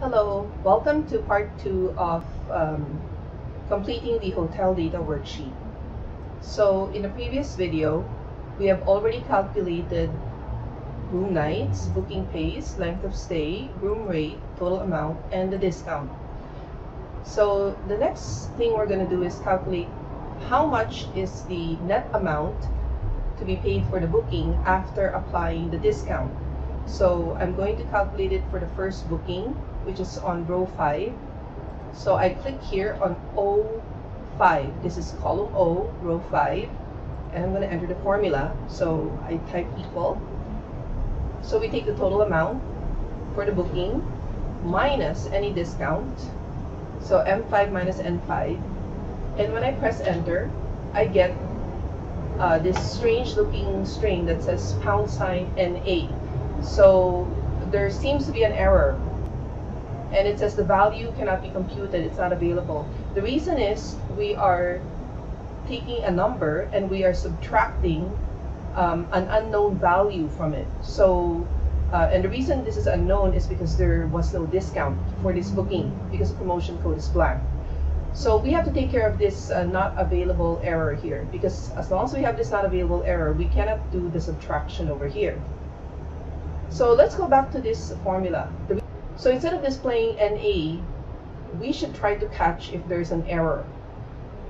Hello, welcome to part two of um, completing the hotel data worksheet. So in the previous video, we have already calculated room nights, booking pace, length of stay, room rate, total amount, and the discount. So the next thing we're going to do is calculate how much is the net amount to be paid for the booking after applying the discount. So I'm going to calculate it for the first booking, which is on row 5. So I click here on O5. This is column O, row 5. And I'm going to enter the formula. So I type equal. So we take the total amount for the booking minus any discount. So M5 minus N5. And when I press enter, I get uh, this strange looking string that says pound sign NA. So there seems to be an error. And it says the value cannot be computed, it's not available. The reason is we are taking a number and we are subtracting um, an unknown value from it. So, uh, and the reason this is unknown is because there was no discount for this booking because the promotion code is blank. So we have to take care of this uh, not available error here because as long as we have this not available error, we cannot do the subtraction over here. So let's go back to this formula. So instead of displaying NA, we should try to catch if there's an error.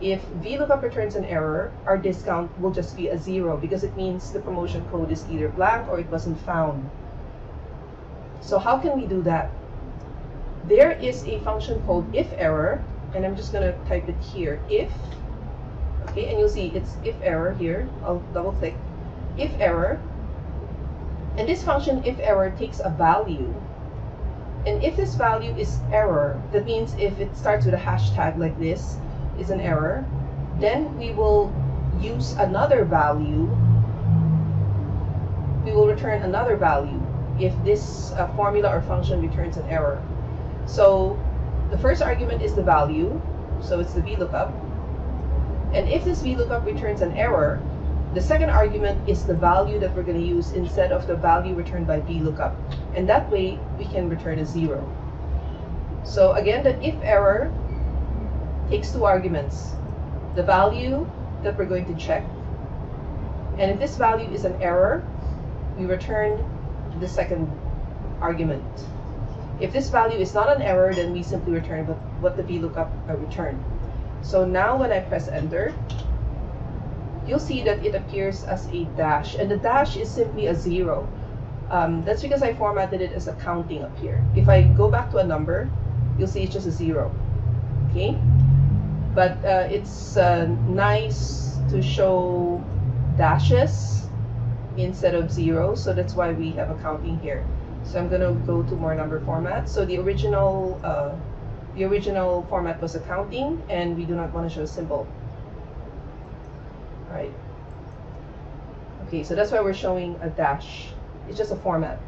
If VLOOKUP returns an error, our discount will just be a zero because it means the promotion code is either blank or it wasn't found. So how can we do that? There is a function called if error, and I'm just going to type it here, if, okay, and you'll see it's if error here. I'll double click. If error, and this function, if error, takes a value. And if this value is error, that means if it starts with a hashtag like this, is an error, then we will use another value. We will return another value if this uh, formula or function returns an error. So the first argument is the value, so it's the VLOOKUP. And if this VLOOKUP returns an error, the second argument is the value that we're going to use instead of the value returned by VLOOKUP. And that way, we can return a zero. So again, the if error takes two arguments. The value that we're going to check. And if this value is an error, we return the second argument. If this value is not an error, then we simply return what the VLOOKUP uh, returned. So now when I press enter, you'll see that it appears as a dash. And the dash is simply a zero. Um, that's because I formatted it as accounting up here. If I go back to a number, you'll see it's just a zero. Okay? But uh, it's uh, nice to show dashes instead of zeros, so that's why we have accounting here. So I'm going to go to more number format. So the original, uh, the original format was accounting, and we do not want to show a symbol right? Okay, so that's why we're showing a dash. It's just a format.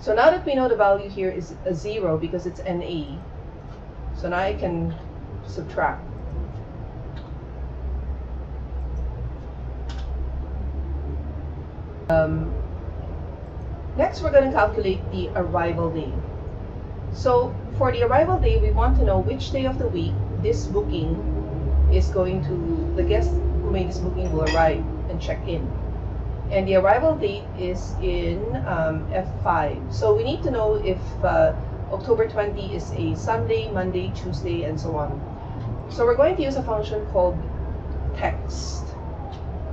So now that we know the value here is a zero because it's NA, so now I can subtract. Um, next, we're going to calculate the arrival day. So for the arrival day, we want to know which day of the week this booking is going to, the guest who made this booking will arrive and check in. And the arrival date is in um, F5. So we need to know if uh, October 20 is a Sunday, Monday, Tuesday, and so on. So we're going to use a function called text.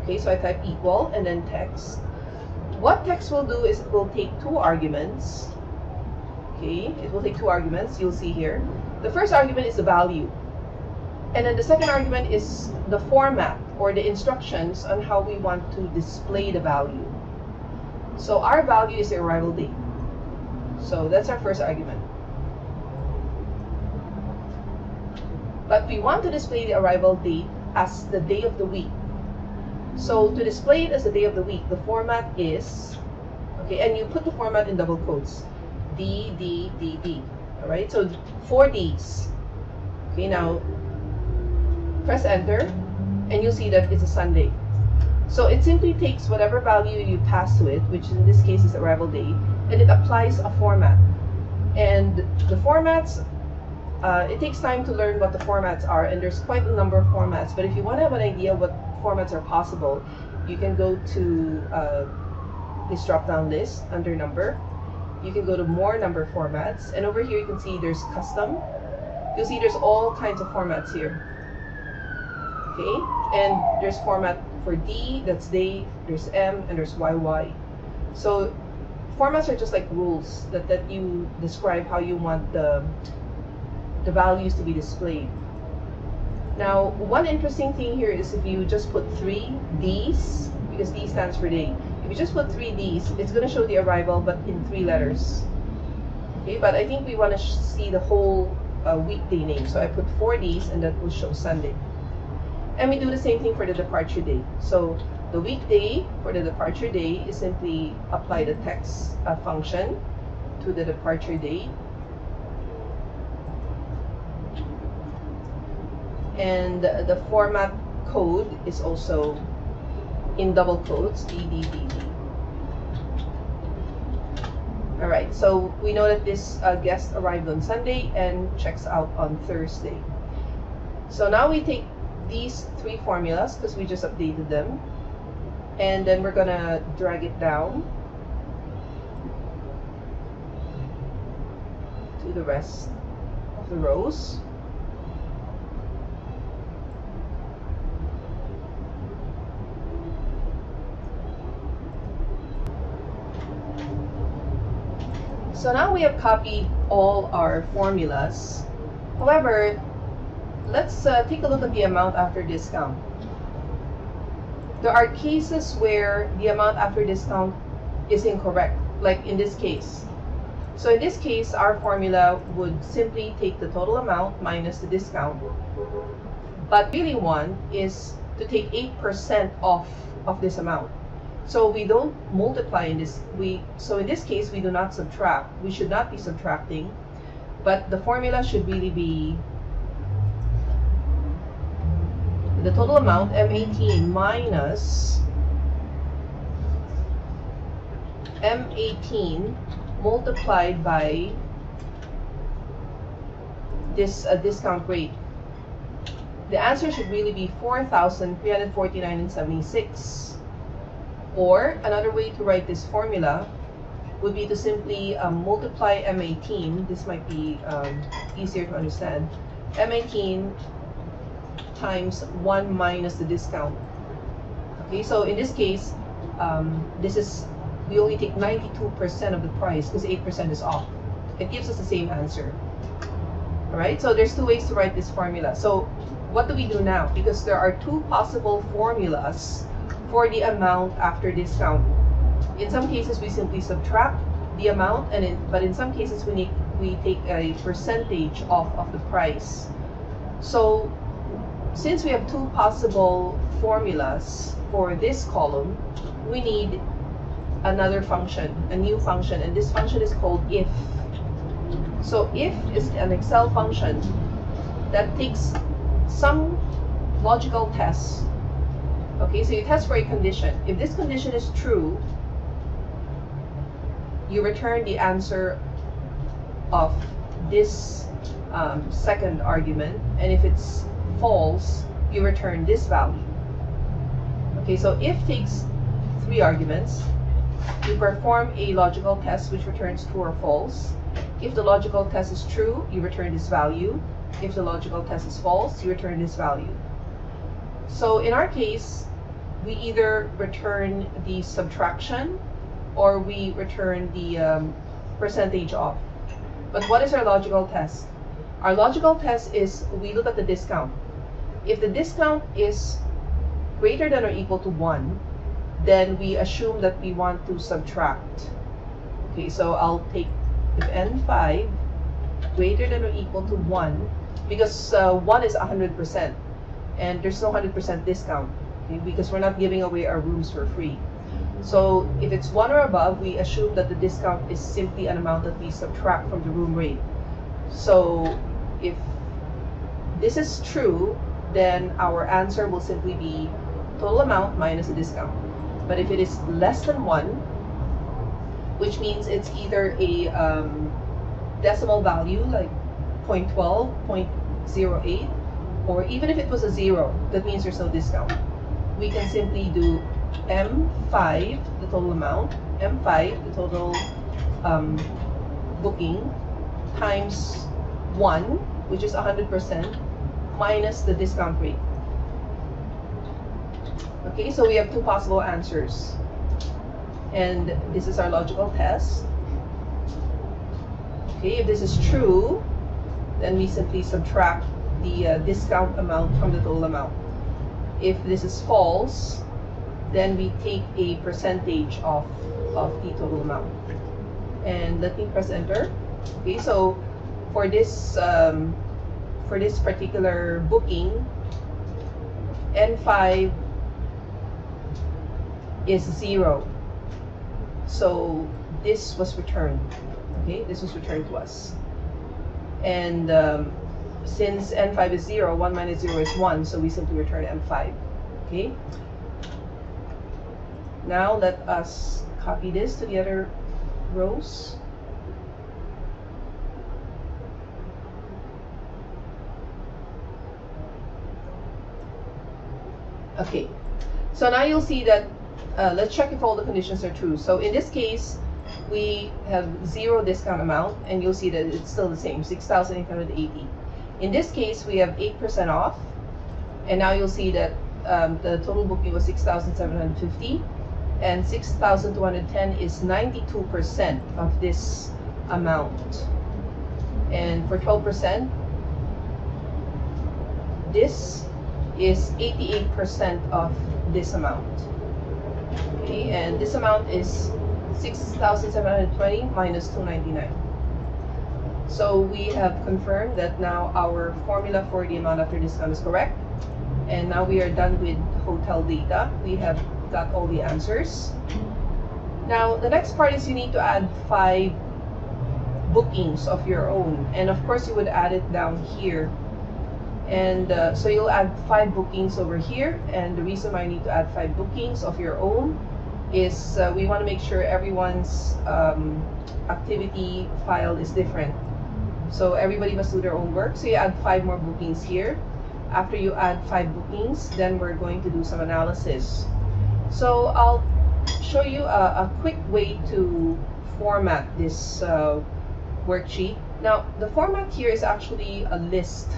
Okay, so I type equal and then text. What text will do is it will take two arguments. Okay, it will take two arguments, you'll see here. The first argument is the value. And then the second argument is the format or the instructions on how we want to display the value. So our value is the arrival date. So that's our first argument. But we want to display the arrival date as the day of the week. So to display it as the day of the week, the format is, okay, and you put the format in double quotes, D, D, D, D, all right? So four Ds. Okay, now press enter, and you'll see that it's a Sunday. So it simply takes whatever value you pass to it, which in this case is arrival day, and it applies a format. And the formats, uh, it takes time to learn what the formats are, and there's quite a number of formats. But if you want to have an idea what formats are possible, you can go to uh, this drop-down list under number. You can go to more number formats, and over here you can see there's custom. You'll see there's all kinds of formats here. Okay, and there's format for D, that's day, there's M, and there's YY. So formats are just like rules that, that you describe how you want the, the values to be displayed. Now, one interesting thing here is if you just put three Ds, because D stands for day. If you just put three Ds, it's going to show the arrival, but in three letters. Okay, but I think we want to see the whole uh, weekday name. So I put four Ds, and that will show Sunday. And we do the same thing for the departure day. So the weekday for the departure day is simply apply the text uh, function to the departure date. And the format code is also in double quotes, DDDD. Alright, so we know that this uh, guest arrived on Sunday and checks out on Thursday. So now we take these three formulas because we just updated them and then we're gonna drag it down to the rest of the rows So now we have copied all our formulas. However, let's uh, take a look at the amount after discount there are cases where the amount after discount is incorrect, like in this case. So in this case, our formula would simply take the total amount minus the discount. But really one is to take 8% off of this amount. So we don't multiply in this, we, so in this case, we do not subtract. We should not be subtracting, but the formula should really be the total amount, M18 minus M18 multiplied by this uh, discount rate. The answer should really be 4,349 and 76. Or another way to write this formula would be to simply um, multiply M18. This might be um, easier to understand. M18 times 1 minus the discount. Okay, so in this case, um, this is, we only take 92% of the price because 8% is off. It gives us the same answer. Alright, so there's two ways to write this formula. So what do we do now? Because there are two possible formulas for the amount after discount. In some cases, we simply subtract the amount, and in, but in some cases, we, need, we take a percentage off of the price. So since we have two possible formulas for this column, we need another function, a new function, and this function is called if. So if is an Excel function that takes some logical tests. Okay, so you test for a condition. If this condition is true, you return the answer of this um, second argument, and if it's false, you return this value. Okay, so if takes three arguments, you perform a logical test which returns true or false. If the logical test is true, you return this value. If the logical test is false, you return this value. So in our case, we either return the subtraction or we return the um, percentage off. But what is our logical test? Our logical test is we look at the discount. If the discount is greater than or equal to 1, then we assume that we want to subtract. Okay, so I'll take if n5 greater than or equal to 1, because uh, 1 is 100%, and there's no 100% discount, okay, because we're not giving away our rooms for free. So if it's 1 or above, we assume that the discount is simply an amount that we subtract from the room rate. So if this is true, then our answer will simply be total amount minus a discount. But if it is less than 1, which means it's either a um, decimal value like 0.12, 0.08, or even if it was a zero, that means there's no discount. We can simply do M5, the total amount, M5, the total um, booking, times 1, which is 100%, minus the discount rate. Okay, so we have two possible answers. And this is our logical test. Okay, if this is true, then we simply subtract the uh, discount amount from the total amount. If this is false, then we take a percentage of, of the total amount. And let me press enter. Okay, so for this um, for this particular booking, N5 is zero. So this was returned. Okay, this was returned to us. And um, since n5 is 0, 1 minus 0 is 1, so we simply return m5. Okay? Now let us copy this to the other rows. Okay, so now you'll see that, uh, let's check if all the conditions are true. So in this case, we have zero discount amount, and you'll see that it's still the same, 6,880. In this case, we have 8% off, and now you'll see that um, the total booking was 6,750, and 6,210 is 92% of this amount. And for 12%, this is 88% of this amount. Okay, and this amount is 6,720 minus 299. So we have confirmed that now our formula for the amount after discount is correct. And now we are done with hotel data. We have got all the answers. Now, the next part is you need to add five bookings of your own. And of course, you would add it down here. And uh, so you'll add five bookings over here. And the reason why you need to add five bookings of your own is uh, we want to make sure everyone's um, activity file is different. So everybody must do their own work. So you add five more bookings here. After you add five bookings, then we're going to do some analysis. So I'll show you a, a quick way to format this uh, worksheet. Now, the format here is actually a list.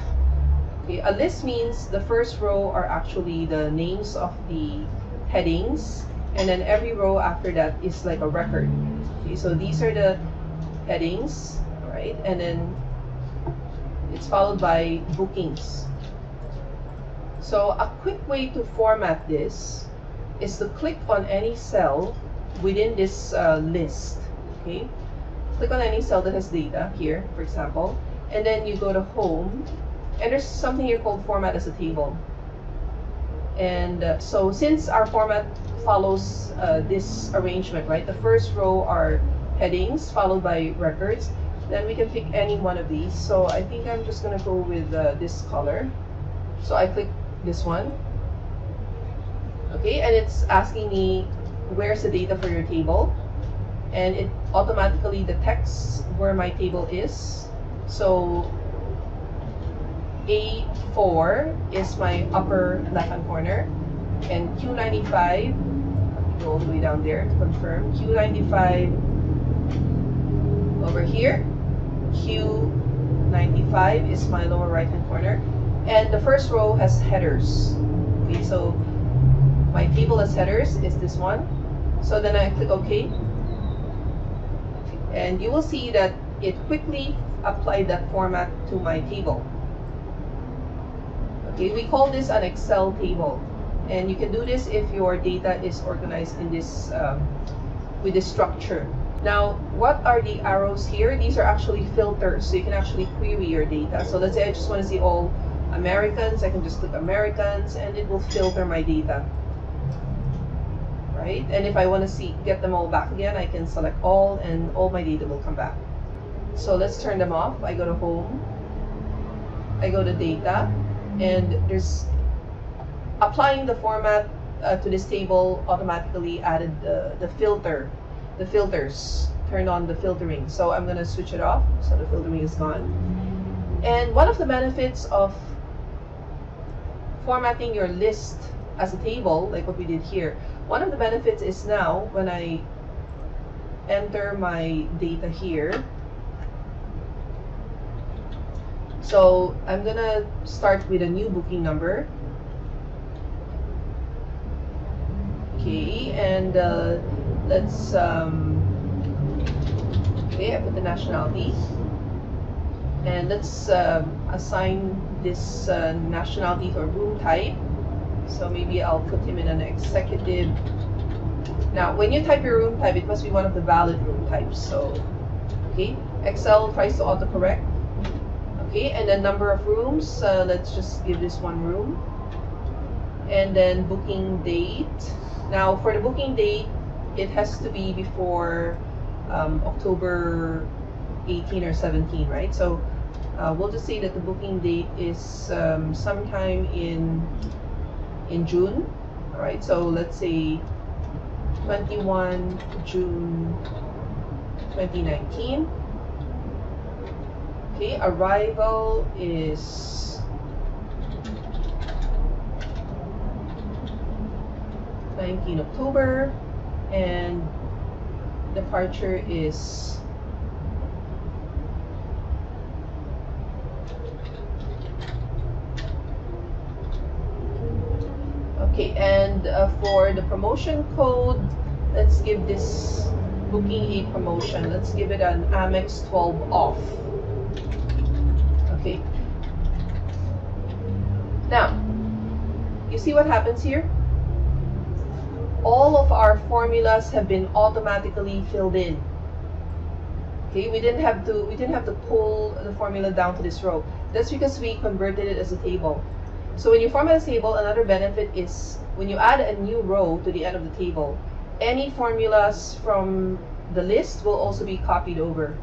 Okay, a list means the first row are actually the names of the headings and then every row after that is like a record. Okay, so these are the headings, right? And then it's followed by bookings. So a quick way to format this is to click on any cell within this uh, list. Okay, click on any cell that has data here, for example, and then you go to home, and there's something here called format as a table. And uh, so since our format follows uh, this arrangement, right? The first row are headings followed by records. Then we can pick any one of these. So I think I'm just gonna go with uh, this color. So I click this one. Okay, and it's asking me where's the data for your table. And it automatically detects where my table is. So A4 is my upper left hand corner and Q95 go all the way down there to confirm Q95 over here Q95 is my lower right hand corner and the first row has headers. Okay so my table has headers is this one. So then I click OK. And you will see that it quickly applied that format to my table okay we call this an Excel table and you can do this if your data is organized in this um, with this structure. Now, what are the arrows here? These are actually filters, so you can actually query your data. So let's say I just want to see all Americans, I can just click Americans, and it will filter my data. Right? And if I want to see get them all back again, I can select all, and all my data will come back. So let's turn them off. I go to Home. I go to Data, and there's applying the format uh, to this table automatically added the, the filter, the filters turn on the filtering. So I'm gonna switch it off so the filtering is gone. And one of the benefits of formatting your list as a table, like what we did here, one of the benefits is now when I enter my data here, so I'm gonna start with a new booking number. Okay, and uh, let's, um, okay, I put the nationality. And let's um, assign this uh, nationality a room type. So maybe I'll put him in an executive. Now, when you type your room type, it must be one of the valid room types. So, okay, Excel tries to autocorrect. Okay, and then number of rooms, uh, let's just give this one room. And then booking date. Now, for the booking date, it has to be before um, October 18 or 17, right? So uh, we'll just say that the booking date is um, sometime in in June. All right, so let's say 21 June 2019. Okay, arrival is 19 October and departure is Okay, and uh, for the promotion code, let's give this booking a promotion. Let's give it an Amex 12 off. Okay. Now, you see what happens here? All of our formulas have been automatically filled in. Okay, we didn't have to we didn't have to pull the formula down to this row. That's because we converted it as a table. So when you format a table, another benefit is when you add a new row to the end of the table, any formulas from the list will also be copied over.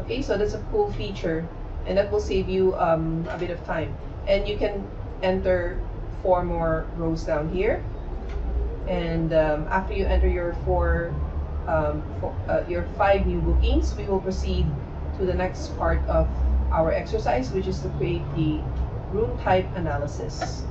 Okay, so that's a cool feature and that will save you um, a bit of time. And you can enter four more rows down here. And um, after you enter your four, um, uh, your five new bookings, we will proceed to the next part of our exercise, which is to create the room type analysis.